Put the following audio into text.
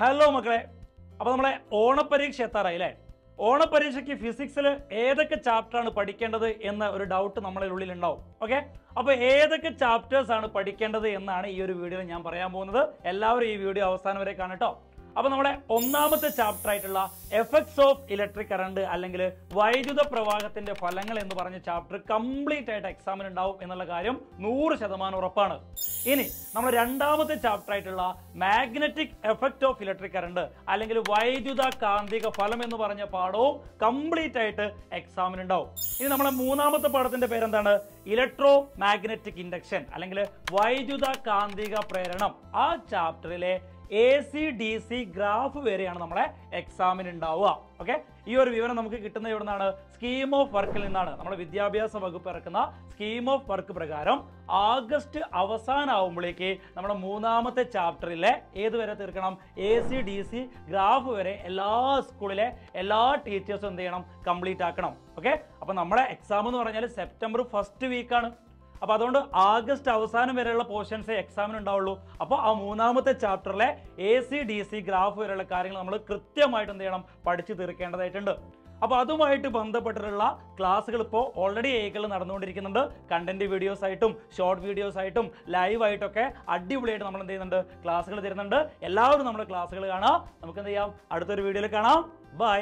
Hello മക്കളെ. അപ്പോൾ നമ്മളെ ഓണപ്പരീക്ഷ എത്താറായി അല്ലേ? ഓണപ്പരീക്ഷയ്ക്ക് ഫിസിക്സിൽ ഏതൊക്കെ ചാപ്റ്ററാണ് പഠിക്കേണ്ടത് എന്ന ഒരു ഡൗട്ട് നമ്മളുടെ ഉള്ളിൽ ഉണ്ടാവും ഓക്കെ അപ്പോൾ ഏതൊക്കെ ചാപ്റ്റേഴ്സ് ആണ് പഠിക്കേണ്ടത് എന്നാണ് ഈ ഒരു വീഡിയോയിൽ ഞാൻ പറയാൻ പോകുന്നത്. എല്ലാവരും ഈ വീഡിയോ അവസാനം വരെ കാണട്ടോ അപ്പോൾ നമ്മുടെ ഒന്നാമത്തെ ചാപ്റ്റർ ആയിട്ടുള്ള എഫക്ട്സ് ഓഫ് ഇലക്ട്രിക് കറണ്ട് അല്ലെങ്കിൽ വൈദ്യുത പ്രവാഹത്തിന്റെ ഫലങ്ങൾ എന്ന് പറഞ്ഞ ചാപ്റ്റർ കംപ്ലീറ്റ് ആയിട്ട് എക്സാമിന് ഉണ്ടാവും എന്നുള്ള കാര്യം നൂറ് ശതമാനം ഉറപ്പാണ്. ഇനി നമ്മൾ രണ്ടാമത്തെ ചാപ്റ്റർ ആയിട്ടുള്ള magnetic effect of electric current അല്ലെങ്കിൽ വൈദ്യുത കാന്തിക ഫലം എന്ന് പറഞ്ഞ പാഠവും കംപ്ലീറ്റ് ആയിട്ട് എക്സാമിന് ഉണ്ടാവും. ഇനി നമ്മുടെ മൂന്നാമത്തെ പാഠത്തിന്റെ പേരെന്താണ്? ഇലക്ട്രോ മാഗ്നറ്റിക് ഇൻഡക്ഷൻ അല്ലെങ്കിൽ വൈദ്യുത കാന്തിക പ്രേരണം. ആ ചാപ്റ്ററിലെ A C D C graph വരെയാണ് നമ്മളെ എക്സാമിന് ഉണ്ടാവുക ഓക്കെ ഈ ഒരു വിവരം നമുക്ക് കിട്ടുന്നത് എവിടെ നിന്നാണ് സ്കീം ഓഫ് വർക്കിൽ നിന്നാണ്. നമ്മുടെ വിദ്യാഭ്യാസ വകുപ്പ് ഇറക്കുന്ന സ്കീം ഓഫ് വർക്ക് പ്രകാരം ആഗസ്റ്റ് അവസാനമാകുമ്പോഴേക്ക് നമ്മുടെ മൂന്നാമത്തെ ചാപ്റ്ററിലെ ഏത് വരെ തീർക്കണം? A C D C graph വരെ എല്ലാ സ്കൂളിലെ എല്ലാ ടീച്ചേഴ്സും എന്ത് ചെയ്യണം? കംപ്ലീറ്റ് ആക്കണം. ഓക്കെ അപ്പൊ നമ്മുടെ എക്സാം എന്ന് പറഞ്ഞാൽ സെപ്റ്റംബർ ഫസ്റ്റ് വീക്കാണ് അപ്പൊ അതുകൊണ്ട് ആഗസ്റ്റ് അവസാനം വരെയുള്ള പോർഷൻസേ എക്സാമിന് ഉണ്ടാവുള്ളൂ അപ്പോൾ ആ മൂന്നാമത്തെ ചാപ്റ്ററിലെ A C D C graph വരെയുള്ള കാര്യങ്ങൾ നമ്മൾ കൃത്യമായിട്ട് എന്ത് ചെയ്യണം? പഠിച്ചു തീർക്കേണ്ടതായിട്ടുണ്ട്. അപ്പോൾ അതുമായിട്ട് ബന്ധപ്പെട്ടിട്ടുള്ള ക്ലാസ്സുകൾ ഇപ്പോൾ ഓൾറെഡി ഏകൾ നടന്നുകൊണ്ടിരിക്കുന്നുണ്ട്. കണ്ടന്റ് വീഡിയോസ് ആയിട്ടും ഷോർട്ട് വീഡിയോസ് ആയിട്ടും ലൈവ് ആയിട്ടൊക്കെ അടിപൊളിയായിട്ട് നമ്മൾ എന്ത് ചെയ്യുന്നുണ്ട്? ക്ലാസ്സുകൾ തരുന്നുണ്ട്. എല്ലാവരും നമ്മുടെ ക്ലാസ്സുകൾ കാണാം. നമുക്ക് എന്ത് ചെയ്യാം? അടുത്തൊരു വീഡിയോയിൽ കാണാം. ബൈ